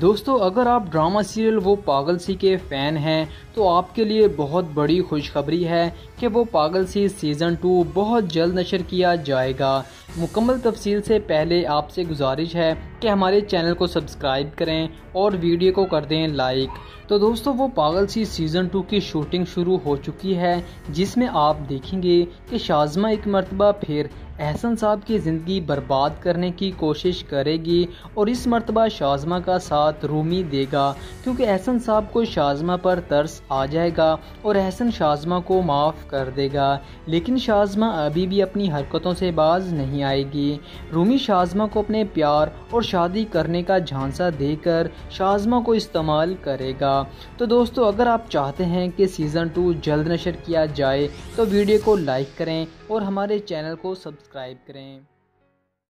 दोस्तों, अगर आप ड्रामा सीरियल वो पागल सी के फ़ैन हैं तो आपके लिए बहुत बड़ी खुशखबरी है कि वो पागल सी सीज़न टू बहुत जल्द नशर किया जाएगा। मुकम्मल तफसील से पहले आपसे गुजारिश है कि हमारे चैनल को सब्सक्राइब करें और वीडियो को कर दें लाइक। तो दोस्तों, वो पागल सी सीज़न टू की शूटिंग शुरू हो चुकी है, जिसमें आप देखेंगे कि शाजमा एक मरतबा फिर एहसन साहब की ज़िंदगी बर्बाद करने की कोशिश करेगी और इस मरतबा शाजमा का साथ रूमी देगा, क्योंकि एहसन साहब को शाजमा पर तरस आ जाएगा और एहसन शाजमा को माफ़ कर देगा। लेकिन शाजमा अभी भी अपनी हरकतों से बाज नहीं आएगी। रूमी शाजमा को अपने प्यार और शादी करने का झांसा देकर शाजमा को इस्तेमाल करेगा। तो दोस्तों, अगर आप चाहते हैं कि सीज़न टू जल्द नशर किया जाए तो वीडियो को लाइक करें और हमारे चैनल को सब्सक्राइब करें।